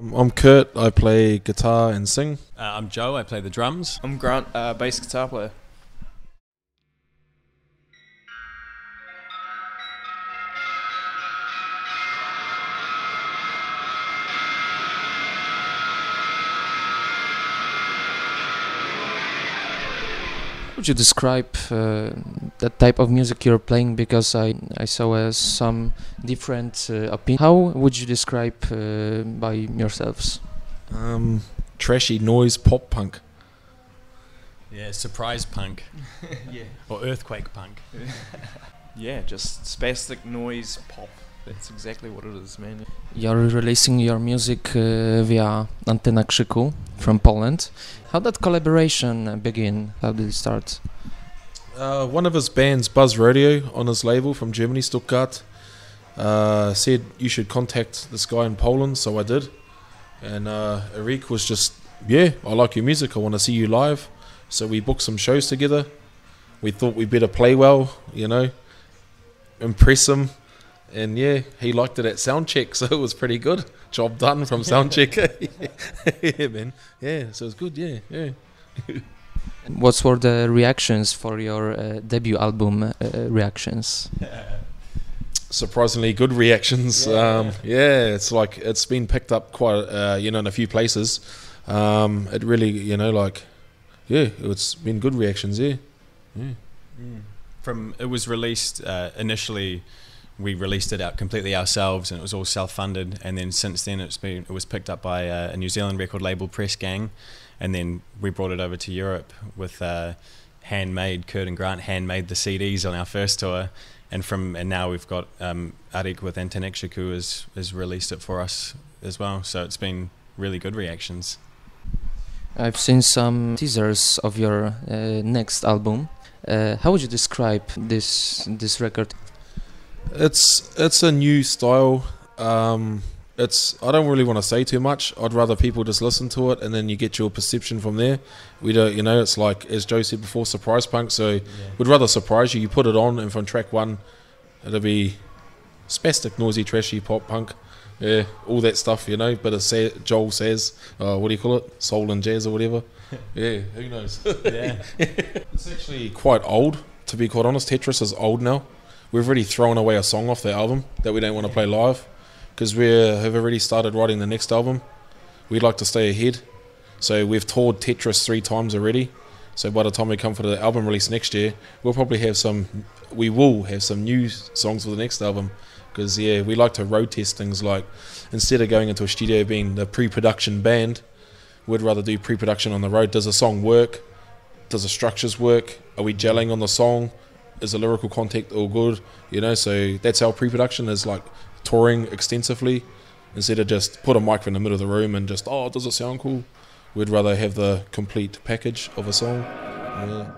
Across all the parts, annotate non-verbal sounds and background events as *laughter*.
I'm Kurt. I play guitar and sing. Uh, I'm Joe. I play the drums. I'm Grant, uh, bass guitar player. Would you describe uh, the type of music you're playing? Because I, I saw uh, some different uh, opinions. How would you describe uh, by yourselves? Um, trashy noise pop punk. Yeah, surprise punk *laughs* yeah. or earthquake punk. *laughs* Yeah, just spastic noise pop. That's exactly what it is, man. You're releasing your music uh, via Antena Krzyku from Poland. How did collaboration uh, begin? How did it start? Uh, one of his bands, Buzz Rodeo, on his label from Germany, Stuttgart, uh, said you should contact this guy in Poland, so I did. And uh, Eric was just, yeah, I like your music, I want to see you live. So we booked some shows together. We thought we better play well, you know, impress him. And yeah, he liked it at sound check, *laughs* so it was pretty good. Job done from sound check. *laughs* *laughs* yeah, man. Yeah, so it's good. Yeah, yeah. What were the reactions for your uh, debut album uh, reactions? surprisingly good reactions. Yeah. Um, yeah, it's like it's been picked up quite, uh, you know, in a few places. Um, it really, you know, like, yeah, it's been good reactions. Yeah, yeah. From it was released uh, initially, we released it out completely ourselves, and it was all self-funded. And then since then, it's been it was picked up by uh, a New Zealand record label, Press Gang, and then we brought it over to Europe with uh, handmade. Kurt and Grant handmade the CDs on our first tour, and from and now we've got um, Arik with Antena Krzyku has has released it for us as well. So it's been really good reactions. I've seen some teasers of your uh, next album. Uh, how would you describe this this record? It's it's a new style. Um, it's I don't really want to say too much. I'd rather people just listen to it and then you get your perception from there. We don't, you know, it's like as Joe said before, surprise punk. So we'd rather surprise you. You put it on, and from track one, it'll be spastic, noisy, trashy pop punk. Yeah, all that stuff, you know. But as sa- Joel says, uh, what do you call it? Soul and jazz or whatever. *laughs* yeah, who knows? Yeah. *laughs* It's actually quite old, to be quite honest. Tetris is old now. We've already thrown away a song off the album that we don't want to play live because we uh, have already started writing the next album. We'd like to stay ahead. So we've toured Tetris three times already. So by the time we come for the album release next year, we'll probably have some, we will have some new songs for the next album. Because, yeah, we like to road test things like instead of going into a studio being the pre production band, we'd rather do pre production on the road. Does a song work? Does the structures work? Are we gelling on the song? Is the lyrical content all good? You know, so that's our pre production is like touring extensively instead of just put a mic in the middle of the room and just, oh, does it sound cool? We'd rather have the complete package of a song. Yeah.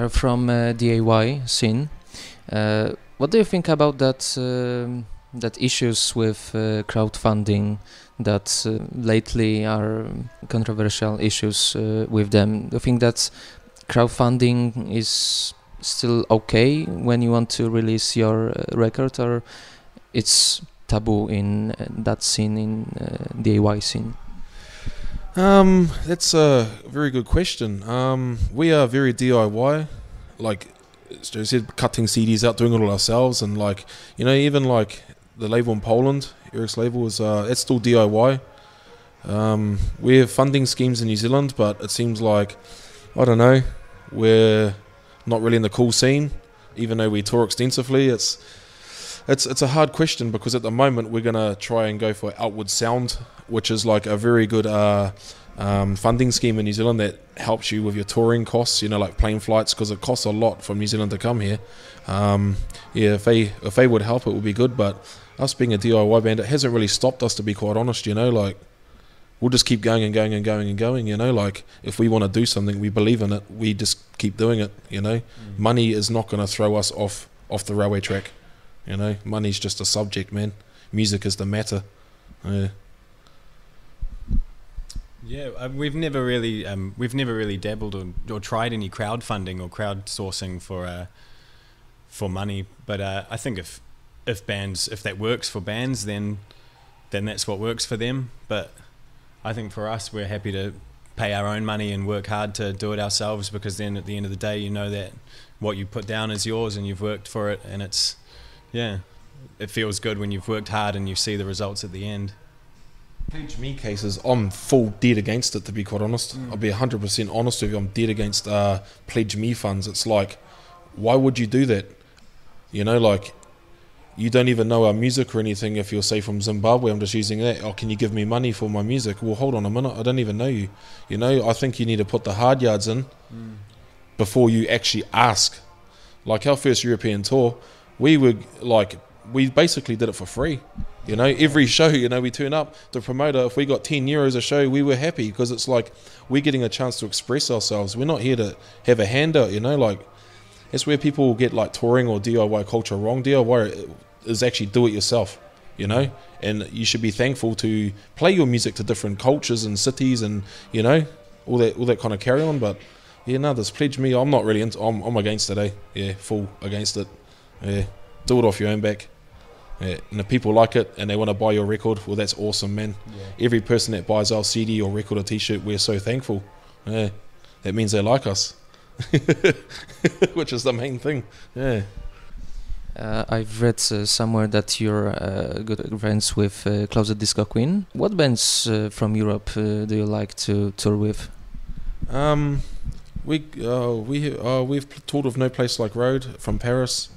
You're from uh, DIY scene. Uh, what do you think about that? um that issues with uh, crowdfunding that uh, lately are controversial issues uh, with them. Do you think that crowdfunding is still okay when you want to release your uh, record, or it's taboo in uh, that scene in uh, DIY scene? Um, that's a very good question. Um, we are very DIY, like Joe said, cutting CDs out, doing it all ourselves, and like you know, even like the label in Poland, Eric's label is uh, it's still DIY. Um, we have funding schemes in New Zealand, but it seems like I don't know, we're not really in the cool scene, even though we tour extensively. It's it's it's a hard question because at the moment we're gonna try and go for Outward Sound, which is like a very good uh, um, funding scheme in New Zealand that helps you with your touring costs. You know, like plane flights because it costs a lot from New Zealand to come here. Um, yeah, if they if they would help, it would be good. But us being a DIY band, it hasn't really stopped us to be quite honest. You know, like we'll just keep going and going and going and going. You know, like if we want to do something, we believe in it. We just keep doing it. You know, money is not going to throw us off off the railway track. You know, money's just a subject, man. Music is the matter. Yeah. Yeah, uh, we've never really um, we've never really dabbled or, or tried any crowdfunding or crowdsourcing for uh, for money. But uh, I think if if bands if that works for bands, then then that's what works for them. But I think for us, we're happy to pay our own money and work hard to do it ourselves because then at the end of the day, you know that what you put down is yours and you've worked for it, and it's yeah, it feels good when you've worked hard and you see the results at the end. PledgeMe cases, I'm full dead against it to be quite honest. Mm. I'll be 100% honest with you. I'm dead against uh, PledgeMe funds. It's like, why would you do that? You know, like, you don't even know our music or anything if you're, say, from Zimbabwe. I'm just using that. Oh, can you give me money for my music? Well, hold on a minute. I don't even know you. You know, I think you need to put the hard yards in before you actually ask. Like our first European tour, we were like, we basically did it for free. You know, every show, you know, we turn up. The promoter, if we got 10 euros a show, we were happy because it's like we're getting a chance to express ourselves. We're not here to have a handout, you know, like that's where people get like touring or DIY culture wrong. DIY is actually do it yourself, you know, and you should be thankful to play your music to different cultures and cities and, you know, all that, all that kind of carry on. But yeah, no, this PledgeMe, I'm not really into, I'm, I'm against it, eh? Yeah, full against it. Yeah, do it off your own back. Yeah, and if people like it and they want to buy your record, well, that's awesome, man. Every person that buys our CD or record or T-shirt, we're so thankful. Yeah, that means they like us, *laughs* which is the main thing. Yeah. Uh, I've read uh, somewhere that you're uh, good friends with uh, Closet Disco Queen. What bands uh, from Europe uh, do you like to tour with? Um, we uh, we uh, we've toured with No Place Like Road from Paris.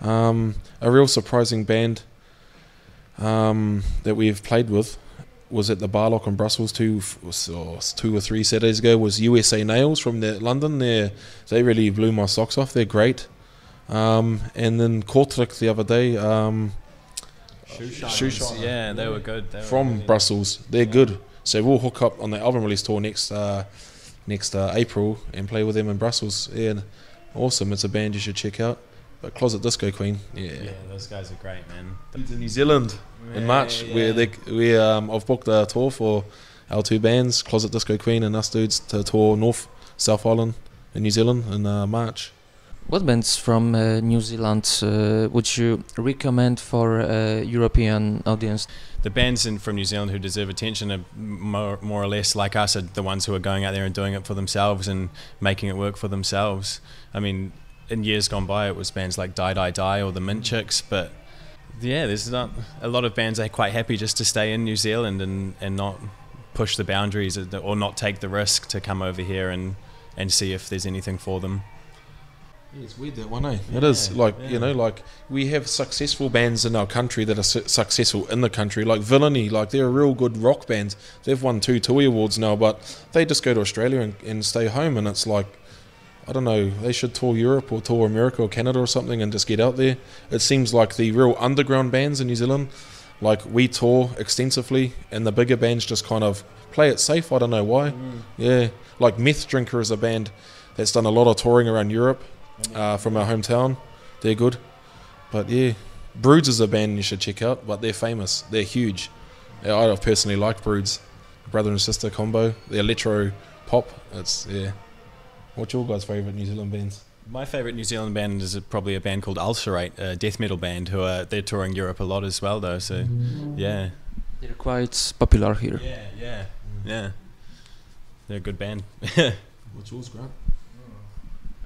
Um, a real surprising band um, that we've played with was at the Barlok in Brussels two or two or three Saturdays ago. Was USA Nails from the, London? They they really blew my socks off. They're great. Um, and then Kortrijk the other day um, Shoeshine. Yeah, they were good. They were from really- Brussels. They're good. So we'll hook up on the album release tour next uh, next uh, April and play with them in Brussels. Yeah, and awesome. It's a band you should check out. But Closet Disco Queen, yeah. Yeah, those guys are great, man. In New Zealand in March, Yeah, where they we um, I've booked a tour for our two bands, Closet Disco Queen and us dudes, to tour North South Island in New Zealand in uh, March. What bands from uh, New Zealand uh, would you recommend for uh, European audience? the bands in, from New Zealand who deserve attention are more, more or less like us, are the ones who are going out there and doing it for themselves and making it work for themselves. I mean, in years gone by, it was bands like Die Die Die or the Mint Chicks, but yeah, there's not a lot of bands are quite happy just to stay in New Zealand and, and not push the boundaries or not take the risk to come over here and, and see if there's anything for them. Yeah, it's weird that one, eh? it is Yeah, like yeah. you know, like we have successful bands in our country that are su- successful in the country, like Villainy. Like they're a real good rock band. They've won two TUI awards now, but they just go to Australia and, and stay home, and it's like I don't know. They should tour Europe or tour America or Canada or something and just get out there. It seems like the real underground bands in New Zealand, like we tour extensively, and the bigger bands just kind of play it safe. I don't know why. Yeah, like Meth Drinker is a band that's done a lot of touring around Europe uh, from our hometown. They're good. But yeah, Broods is a band you should check out, but they're famous. They're huge. I personally like Broods. Brother and sister combo. The electro pop. It's, yeah. What's your guys' favourite New Zealand bands? My favourite New Zealand band is probably a band called Ulcerate, a death metal band who are they're touring Europe a lot as well though. So yeah, They're quite popular here. yeah, yeah, yeah. They're a good band. *laughs* What's yours, Grant?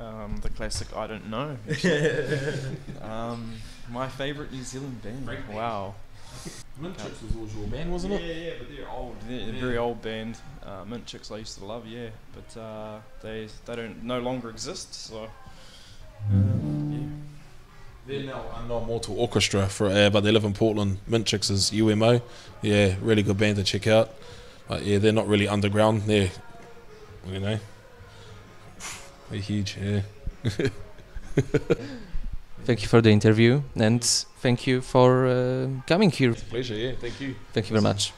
Um, the classic I don't know. *laughs* um, my favourite New Zealand band. Wow. *laughs* Mint Chicks was always your band, wasn't it? yeah, yeah, but they're old. They're a very old band. Uh, Mint Chicks I used to love, yeah, but uh, they they don't no longer exist. So uh, yeah. They're now under Mortal Orchestra, for, uh, but they live in Portland. Mint Chicks is UMO. Yeah, really good band to check out. But yeah, they're not really underground. They're, you know, *laughs* they're huge. Yeah. *laughs* Thank you for the interview and thank you for uh, coming here. Pleasure. Yeah. Thank you. Thank you very much.